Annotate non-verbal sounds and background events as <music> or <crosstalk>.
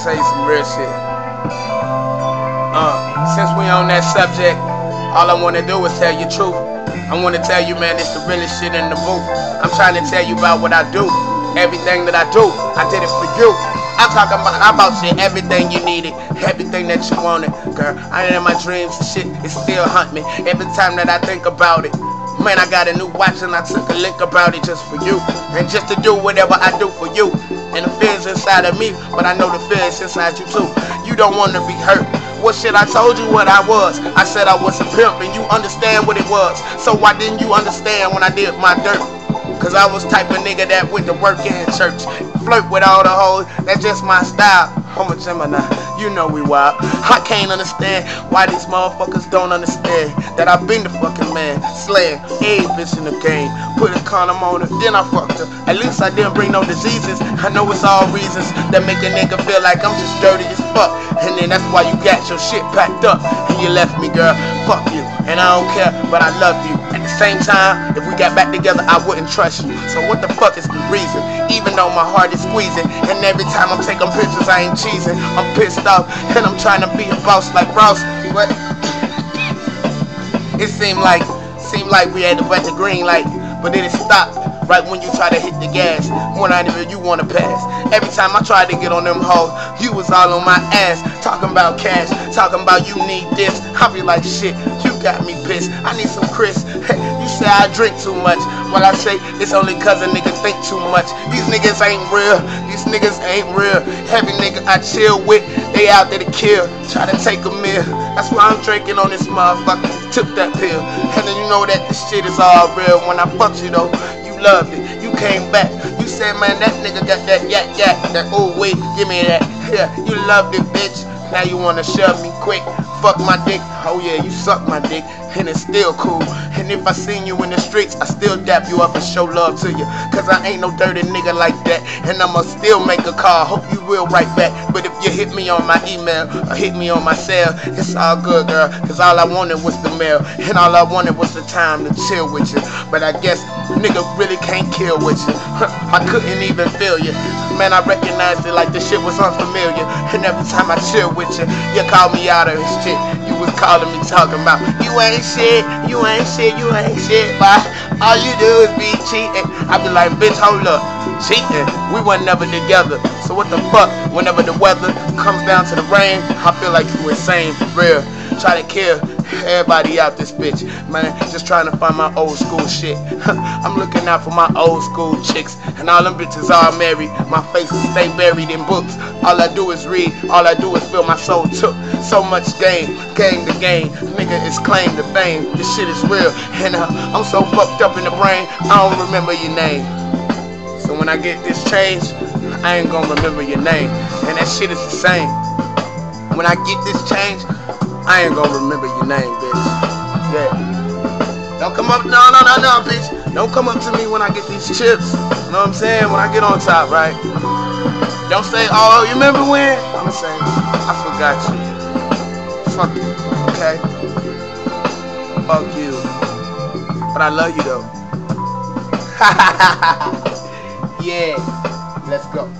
tell you some real shit. Uh, since we on that subject, all I wanna do is tell you truth. I wanna tell you, man, it's the realest shit in the booth. I'm trying to tell you about what I do. Everything that I do, I did it for you. I'm talking about, about shit, everything you needed, everything that you wanted, girl. I ain't in my dreams, shit, it still hunt me. Every time that I think about it, Man, I got a new watch and I took a link about it just for you. And just to do whatever I do for you. And the fear's inside of me, but I know the fear is inside you too. You don't want to be hurt. What shit, I told you what I was. I said I was a pimp and you understand what it was. So why didn't you understand when I did my dirt? Cause I was type of nigga that went to work in church. Flirt with all the hoes, that's just my style. I'm a Gemini, you know we wild. I can't understand why these motherfuckers don't understand that I've been the fucking man. Slaying a bitch in the game. Put a condom on her, then I fucked her. At least I didn't bring no diseases. I know it's all reasons that make a nigga feel like I'm just dirty as fuck. And then that's why you got your shit packed up and you left me, girl. Fuck you. And I don't care, but I love you. Same time, if we got back together, I wouldn't trust you. So what the fuck is the reason? Even though my heart is squeezing, and every time I'm taking pictures, I ain't cheesing. I'm pissed off, and I'm trying to be a boss like Ross. But it seemed like, seemed like we had to wet the green light, but then it stopped right when you try to hit the gas, when I even you wanna pass. Every time I tried to get on them hoes, you was all on my ass, talking about cash, talking about you need this. I be like, shit, you got me pissed. I need some Chris. I drink too much. Well, I say it's only cause a nigga think too much. These niggas ain't real. These niggas ain't real. Heavy nigga I chill with, they out there to kill. Try to take a meal. That's why I'm drinking on this motherfucker. Took that pill. And then you know that this shit is all real. When I fuck you though, you loved it. You came back. You said, man, that nigga got that yak yak. That oh wait, give me that. Yeah, you loved it, bitch. Now you wanna shove me quick. Fuck my dick. Oh yeah, you suck my dick and it's still cool. And if I seen you in the streets, I still dap you up and show love to you. Cause I ain't no dirty nigga like that. And I'ma still make a call. Hope you will write back. But if you hit me on my email or hit me on my cell, it's all good, girl. Cause all I wanted was the mail. And all I wanted was the time to chill with you. But I guess nigga really can't kill with you. <laughs> I couldn't even feel you. Man, I recognized it like the shit was unfamiliar. And every time I chill with you, you call me out of this shit. You was calling me talking about you ain't shit, you ain't shit, you ain't shit, but all you do is be cheating. I be like, bitch, hold up, cheating. We were never together. So what the fuck? Whenever the weather comes down to the rain, I feel like you insane, real. Try to kill Everybody out this bitch, man, just trying to find my old school shit. <laughs> I'm looking out for my old school chicks, and all them bitches are married. My face stay buried in books. All I do is read, all I do is feel my soul took. So much game, game to game. Nigga is claim to fame. This shit is real, and uh, I'm so fucked up in the brain, I don't remember your name. So when I get this change, I ain't gonna remember your name. And that shit is the same. When I get this change, I ain't gonna remember your name, bitch. Yeah. Don't come up, no, no, no, no, bitch. Don't come up to me when I get these chips. You know what I'm saying? When I get on top, right? Don't say, oh, you remember when? I'ma say, I forgot you. Fuck you, okay? Fuck you. But I love you though. <laughs> yeah. Let's go.